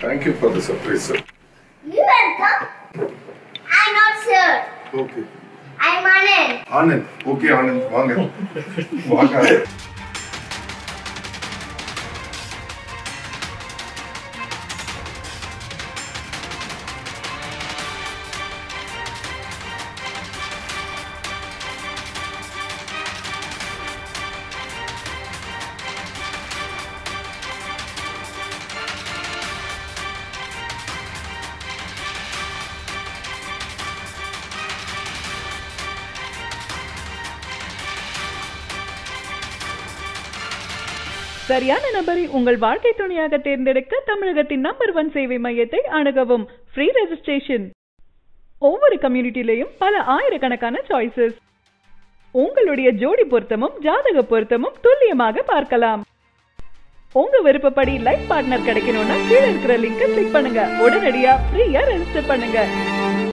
Thank you for the surprise, sir. You welcome. I'm not sir. Okay. I'm Anand. Anand. Okay, Anand. Vaanga. Vaanga. சரியான நபரை உங்கள் வாழ்க்கை துணையாக தேர்ந்தெடுக்க தமிழகத்தின் நம்பர் ஒன் சேவை மையத்தை அணுகவும். ஃப்ரீ ரெஜிஸ்ட்ரேஷன் ஒவ்வொரு கம்யூனிட்டிலையும் பல ஆயிரக்கணக்கான சாய்ஸஸ் உங்களுடைய ஜோடி பொருத்தமும் ஜாதக பொருத்தமும் துல்லியமாக பார்க்கலாம். உங்க விருப்பப்படி லைஃப் பார்ட்னர் கிடைக்கணும்னா கீழே இருக்கிற லிங்கை கிளிக் பண்ணுங்க. உடனடியா ஃப்ரீயா ரெஜிஸ்டர் பண்ணுங்க.